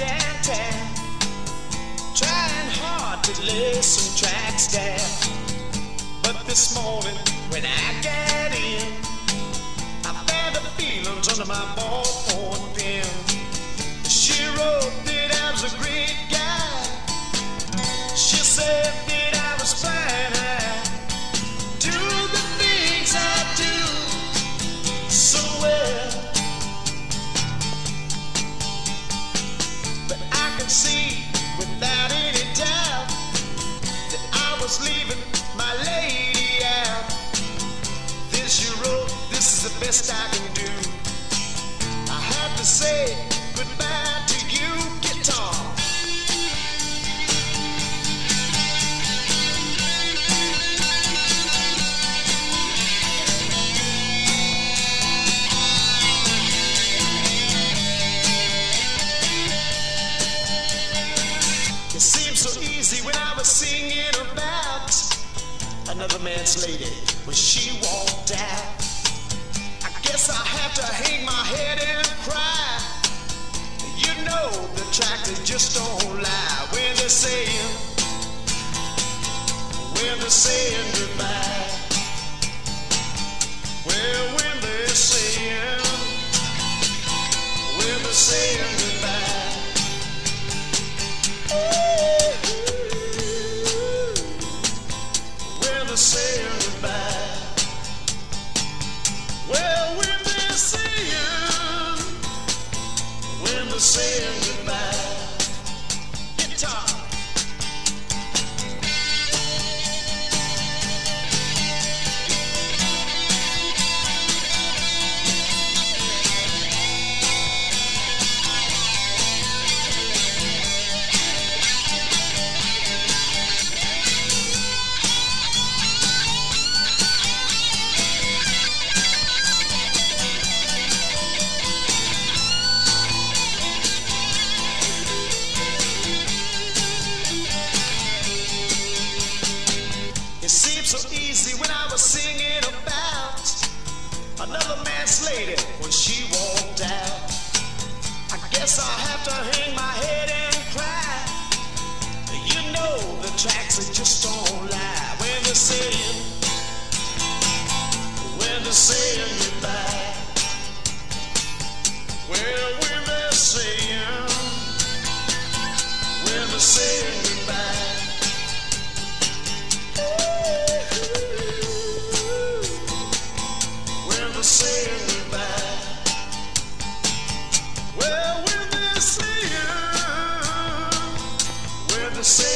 at trying hard to lay some tracks down. But this morning, when I got in, I found the feelings under my ballpoint pen. Was leaving my lady out. This you wrote, this is the best I can do. I have to say another man's lady when she walked out. I guess I have to hang my head and cry. You know the track they just don't lie when they're saying, when they're saying goodbye. Saying goodbye. It seemed so easy when I was singing about another man's lady when she walked out. I guess I'll have to hang my head and cry. You know the tracks they just don't lie when they're saying, when they're saying Say.